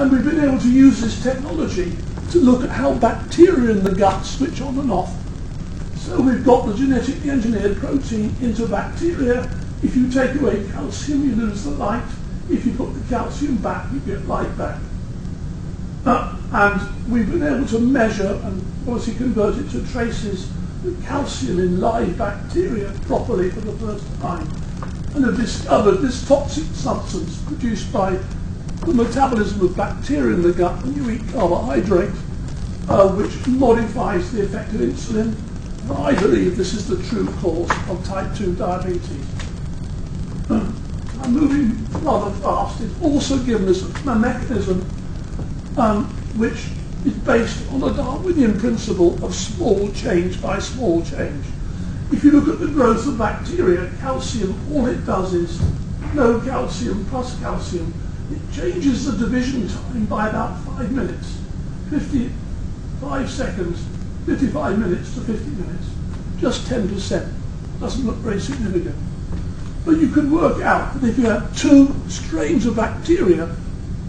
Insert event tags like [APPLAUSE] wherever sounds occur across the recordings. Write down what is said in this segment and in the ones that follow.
And we've been able to use this technology to look at how bacteria in the gut switch on and off. So we've got the genetically engineered protein into bacteria. If you take away calcium, you lose the light. If you put the calcium back, you get light back. Uh, and we've been able to measure and obviously convert it to traces of calcium in live bacteria properly for the first time and have discovered this toxic substance produced by the metabolism of bacteria in the gut when you eat carbohydrate, uh, which modifies the effect of insulin. And I believe this is the true cause of type 2 diabetes. I'm moving rather fast. It's also given us a mechanism um, which is based on the Darwinian principle of small change by small change. If you look at the growth of bacteria, calcium, all it does is no calcium plus calcium. Changes the division time by about five minutes, 55 seconds, 55 minutes to 50 minutes, just 10%. Doesn't look very significant. But you can work out that if you have two strains of bacteria,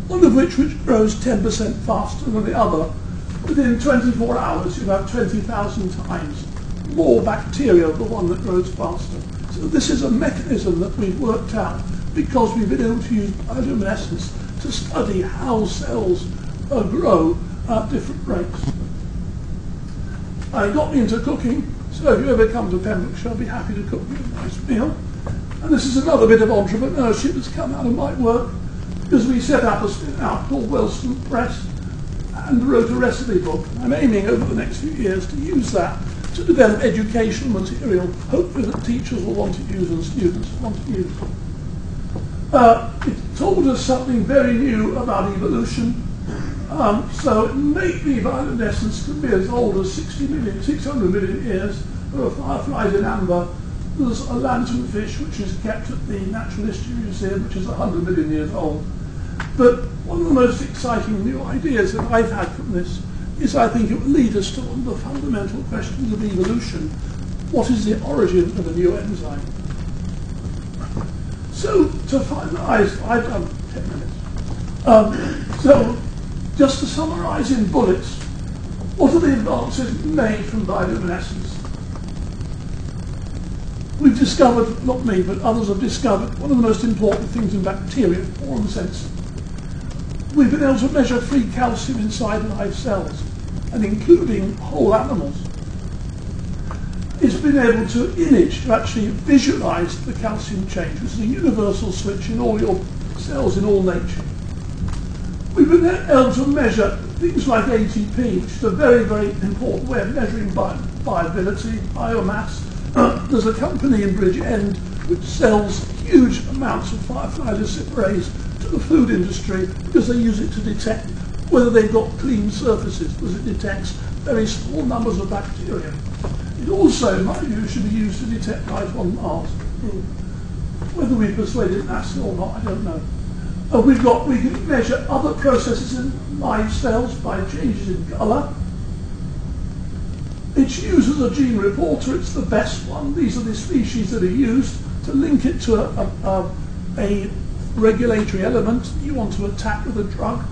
one of which which grows 10% faster than the other, within 24 hours you have 20,000 times more bacteria of the one that grows faster. So this is a mechanism that we've worked out because we've been able to use bioluminescence to study how cells uh, grow at different rates. I got me into cooking, so if you ever come to Pembrokeshire, I'll be happy to cook you a nice meal. And this is another bit of entrepreneurship that's come out of my work because we set up a spin out called Welston Press and wrote a recipe book. I'm aiming over the next few years to use that to develop educational material, hopefully that teachers will want to use and students want to use. Uh, it told us something very new about evolution. Um, so it may be bioluminescence could be as old as 60 million, 600 million years. There are fireflies in amber. There's a lanternfish which is kept at the Natural History Museum, which is 100 million years old. But one of the most exciting new ideas that I've had from this is I think it will lead us to one of the fundamental questions of evolution. What is the origin of a new enzyme? So to finalize, I've done 10 minutes. Um, so just to summarize in bullets, what are the advances made from bioluminescence? We've discovered, not me, but others have discovered, one of the most important things in bacteria, quorum sense. We've been able to measure free calcium inside live cells and including whole animals, it's been able to image, to actually visualize the calcium change, which is a universal switch in all your cells in all nature. We've been able to measure things like ATP, which is a very, very important way of measuring viability, biomass. [CLEARS THROAT] There's a company in Bridgend which sells huge amounts of firefly luciferase to the food industry because they use it to detect whether they've got clean surfaces because it detects very small numbers of bacteria. It also, in my view, should be used to detect life on Mars. Whether we persuaded NASA or not, I don't know. Uh, we've got, we can measure other processes in live cells by changes in colour. It's used as a gene reporter, it's the best one. These are the species that are used to link it to a, a, a regulatory element you want to attack with a drug.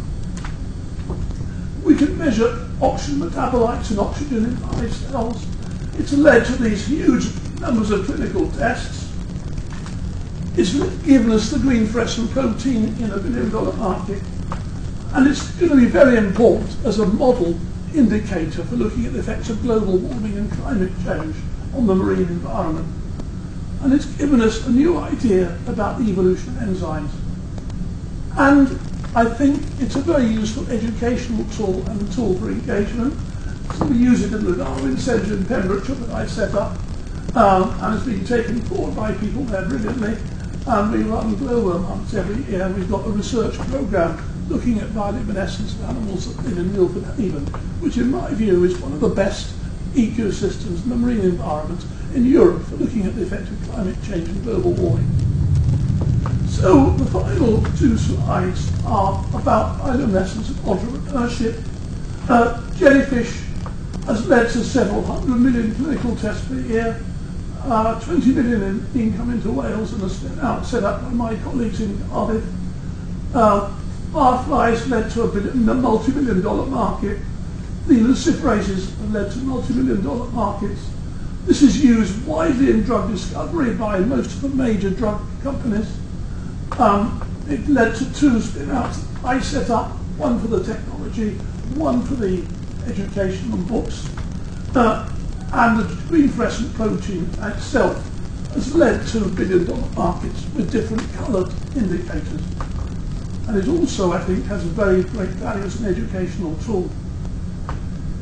We can measure oxygen metabolites and oxygen in live cells. It's led to these huge numbers of clinical tests. It's given us the green fluorescent protein in a billion dollar market. And it's going to be very important as a model indicator for looking at the effects of global warming and climate change on the marine environment. And it's given us a new idea about the evolution of enzymes. And I think it's a very useful educational tool and tool for engagement. We use it in the Darwin Centre in Pembrokeshire that I set up, um, and it's been taken forward by people there brilliantly. And we run global months every year, and we've got a research programme looking at bioluminescence of animals in Milford Haven, which in my view is one of the best ecosystems in the marine environment in Europe for looking at the effect of climate change and global warming. So the final two slides are about bioluminescence and entrepreneurship. Uh, jellyfish has led to several hundred million clinical tests per year, uh, 20 million in income into Wales and a out set up by my colleagues in Cardiff. Uh, Fireflies led to a multi-million dollar market. The luciferases have led to multi-million dollar markets. This is used widely in drug discovery by most of the major drug companies. Um, it led to two spin-outs I set up, one for the technology, one for the education and books. Uh, and the green fluorescent protein itself has led to billion dollar markets with different coloured indicators. And it also, I think, has a very great value as an educational tool.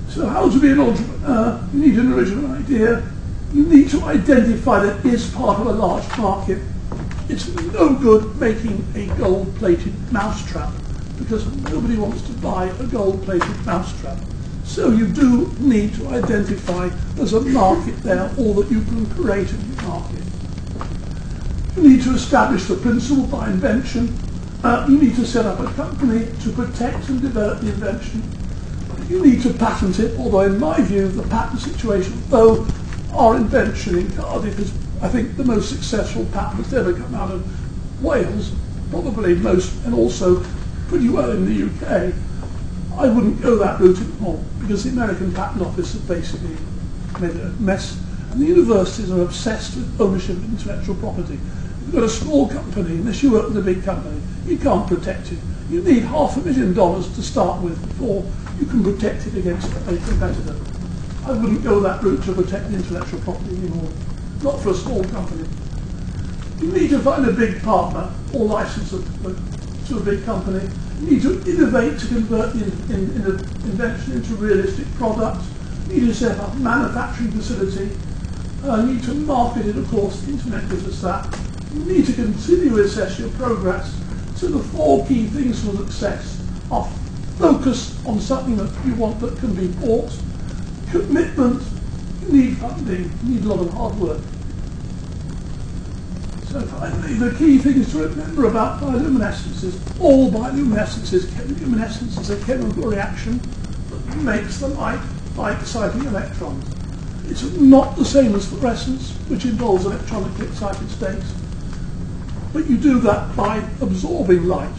So how to be an entrepreneur? You need an original idea. You need to identify that is part of a large market. It's no good making a gold-plated mousetrap because nobody wants to buy a gold-plated mousetrap. So you do need to identify there's a market there or that you can create a new market. You need to establish the principle by invention. Uh, you need to set up a company to protect and develop the invention. You need to patent it, although in my view the patent situation, though our invention in Cardiff is, I think, the most successful patent that's ever come out of Wales, probably most, and also pretty well in the UK, I wouldn't go that route anymore because the American Patent Office has basically made a mess and the universities are obsessed with ownership of intellectual property. You've got a small company, unless you work with a big company, you can't protect it. You need half a million dollars to start with before you can protect it against a competitor. I wouldn't go that route to protect the intellectual property anymore, not for a small company. You need to find a big partner or license to a big company you need to innovate to convert the in, in, in invention into realistic products. You need to set up a manufacturing facility. Uh, you need to market it, of course, the internet gives us that. You need to continually assess your progress. So the four key things for success are focus on something that you want that can be bought, commitment, you need funding, you need a lot of hard work. So finally, the key thing is to remember about bioluminescences. All bioluminescences, luminescence is a chemical reaction that makes the light by exciting electrons. It's not the same as fluorescence, which involves electronically excited states, but you do that by absorbing light.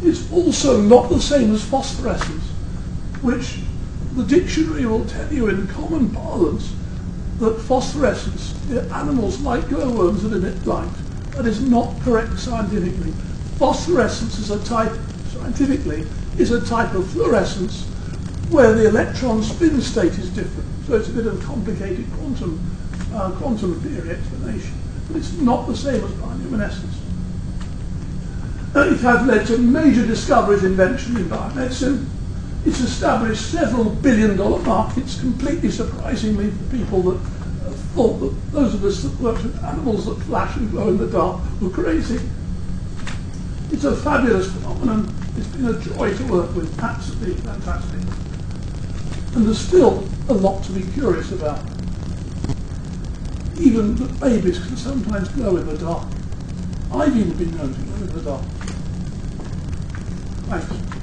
It's also not the same as phosphorescence, which the dictionary will tell you in common parlance that phosphorescence, animals like glowworms that emit light. That is not correct scientifically. Phosphorescence is a type, scientifically, is a type of fluorescence where the electron spin state is different. So it's a bit of a complicated quantum, uh, quantum theory explanation. But it's not the same as bioluminescence. Uh, it has led to major discoveries, invention in biomedicine, it's established several billion dollar markets, completely surprisingly for people that thought that those of us that worked with animals that flash and glow in the dark were crazy. It's a fabulous phenomenon. It's been a joy to work with, absolutely fantastic. And there's still a lot to be curious about. Even the babies can sometimes glow in the dark. I've even been known to glow in the dark. Thanks.